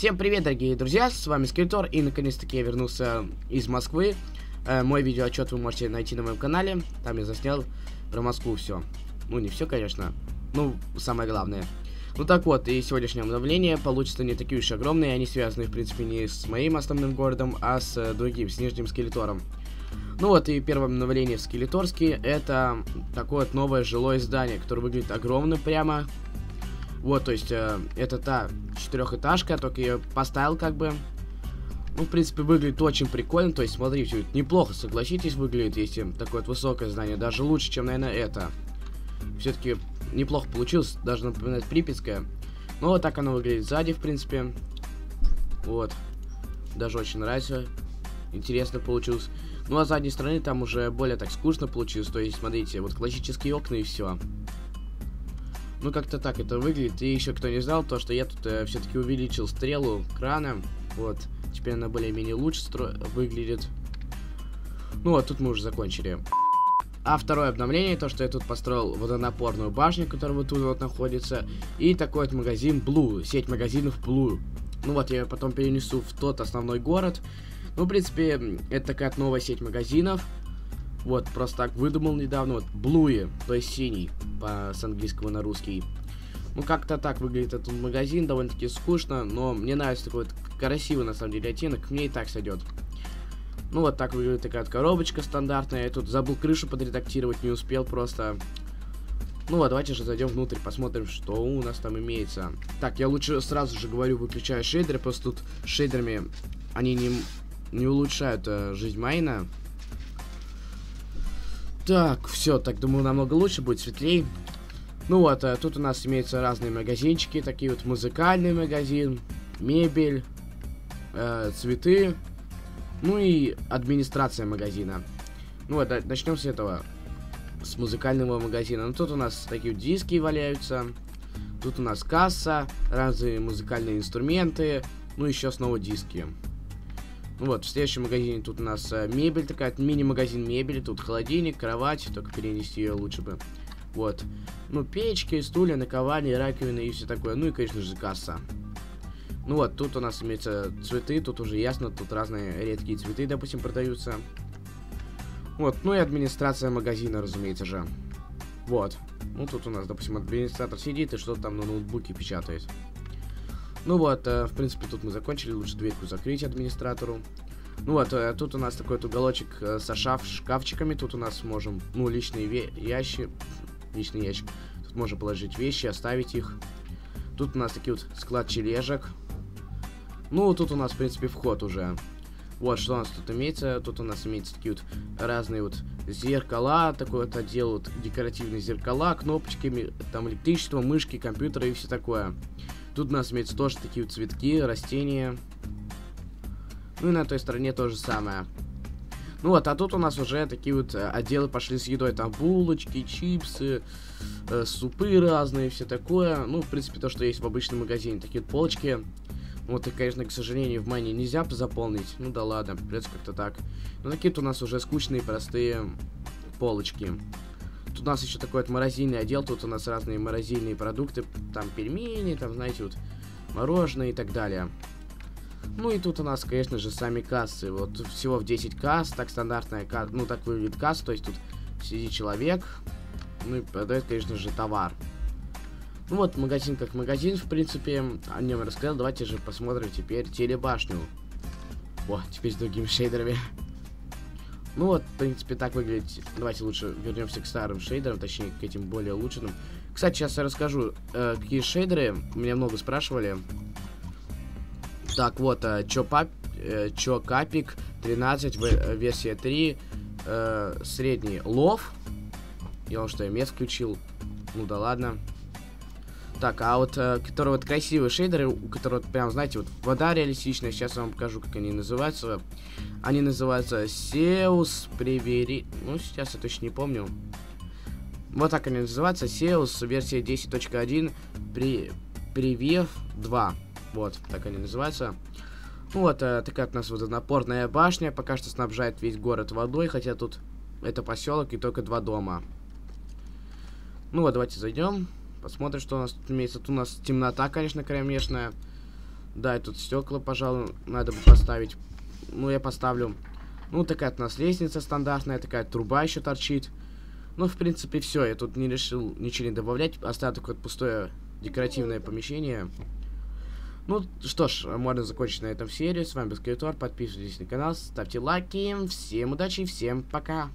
привет, дорогие друзья, с вами Скритор, и наконец-таки я вернулся из Москвы. Э, мой видеоотчет вы можете найти на моем канале, там я заснял про Москву все. Ну, не все, конечно, ну, самое главное. Ну так вот, и сегодняшнее обновление получится не такие уж огромные, они связаны, в принципе, не с моим основным городом, а с э, другим, с Нижним Скелетором. Ну вот, и первое обновление в Скелеторске, это такое вот новое жилое здание, которое выглядит огромным прямо, вот, то есть, э, это та четырехэтажка, только я поставил как бы. Ну, в принципе, выглядит очень прикольно. То есть, смотрите, неплохо, согласитесь, выглядит, если такое вот высокое здание. Даже лучше, чем, наверное, это. Все-таки неплохо получилось, даже напоминает Припятское. Ну, вот так оно выглядит сзади, в принципе. Вот. Даже очень нравится. Интересно получилось. Ну, а с задней стороны там уже более так скучно получилось. То есть, смотрите, вот классические окна и все. Ну, как-то так это выглядит. И еще кто не знал, то, что я тут э, все-таки увеличил стрелу крана. Вот. Теперь она более-менее лучше выглядит. Ну, вот тут мы уже закончили. А второе обновление, то, что я тут построил водонапорную башню, которая вот тут вот находится. И такой вот магазин Blue, сеть магазинов Blue. Ну вот, я потом перенесу в тот основной город. Ну, в принципе, это такая новая сеть магазинов. Вот, просто так выдумал недавно. Вот, Blue, то есть синий, по, с английского на русский. Ну, как-то так выглядит этот магазин, довольно-таки скучно, но мне нравится такой вот красивый, на самом деле, оттенок, мне и так сойдет. Ну, вот так выглядит такая вот коробочка стандартная. Я тут забыл крышу подредактировать, не успел просто. Ну вот, давайте же зайдем внутрь, посмотрим, что у нас там имеется. Так, я лучше сразу же говорю, выключаю шейдеры, просто тут шейдерами они не, не улучшают э, жизнь майна. Так, все, так думаю, намного лучше будет, светлее. Ну вот, а, тут у нас имеются разные магазинчики, такие вот музыкальный магазин, мебель, э, цветы, ну и администрация магазина. Ну вот, начнем с этого, с музыкального магазина. Ну тут у нас такие вот диски валяются, тут у нас касса, разные музыкальные инструменты, ну еще снова диски. Вот, в следующем магазине тут у нас э, мебель такая, мини-магазин мебели, тут холодильник, кровать, только перенести ее лучше бы. Вот. Ну, печки, стулья, наковальни, раковины и все такое. Ну и, конечно же, касса. Ну вот, тут у нас имеются цветы, тут уже ясно, тут разные редкие цветы, допустим, продаются. Вот, ну и администрация магазина, разумеется же. Вот. Ну, тут у нас, допустим, администратор сидит и что-то там на ноутбуке печатает. Ну вот, э, в принципе, тут мы закончили. Лучше дверьку закрыть администратору. Ну вот, э, тут у нас такой вот уголочек э, со шаф шкафчиками. Тут у нас можем, ну, личные ящики. Личный ящик. Тут можно положить вещи, оставить их. Тут у нас такие вот склад тележек. Ну, тут у нас, в принципе, вход уже. Вот, что у нас тут имеется. Тут у нас имеются такие вот разные вот зеркала, такой вот отдел, вот декоративные зеркала, кнопочками, там электричество, мышки, компьютеры и все такое. Тут у нас имеются тоже такие вот цветки, растения. Ну и на той стороне то же самое. Ну вот, а тут у нас уже такие вот э, отделы пошли с едой. Там булочки, чипсы, э, супы разные, все такое. Ну, в принципе, то, что есть в обычном магазине. Такие вот полочки. Вот, и, конечно, к сожалению, в майне нельзя заполнить. Ну да ладно, придется как-то так. Ну, такие-то у нас уже скучные, простые полочки. У нас еще такой вот морозильный отдел, тут у нас разные морозильные продукты, там пельмени, там, знаете, вот мороженое и так далее. Ну и тут у нас, конечно же, сами кассы. Вот всего в 10 касс, так стандартная касса, ну так выглядит касса, то есть тут сидит человек, ну и продает, конечно же, товар. Ну вот, магазин как магазин, в принципе, о нем рассказал. Давайте же посмотрим теперь телебашню. О, теперь с другими шейдерами. Ну вот, в принципе, так выглядит. Давайте лучше вернемся к старым шейдерам, точнее, к этим более улучшенным. Кстати, сейчас я расскажу, э, какие шейдеры. Меня много спрашивали. Так, вот, э, Чо, пап, э, Чо Капик 13, в, э, версия 3, э, средний лов. Я он что, МС включил. Ну да ладно. Так, а вот, э, которые вот красивые шейдеры, у которых прям, знаете, вот вода реалистичная, сейчас я вам покажу, как они называются. Они называются Seus Preveri... Ну, сейчас я точно не помню. Вот так они называются. Seus версия 10.1 при... Preview 2. Вот, так они называются. Ну вот, э, такая у нас водонапорная башня. Пока что снабжает весь город водой, хотя тут это поселок и только два дома. Ну вот, давайте зайдем. Посмотрим, что у нас тут имеется. Тут у нас темнота, конечно, кромешная. Да, и тут стекла, пожалуй, надо бы поставить. Ну, я поставлю. Ну, такая у нас лестница стандартная, такая труба еще торчит. Ну, в принципе, все. Я тут не решил ничего не добавлять. Оставил такое пустое декоративное помещение. Ну, что ж, можно закончить на этом серию. С вами был Скриптор. Подписывайтесь на канал, ставьте лайки. Всем удачи, всем пока.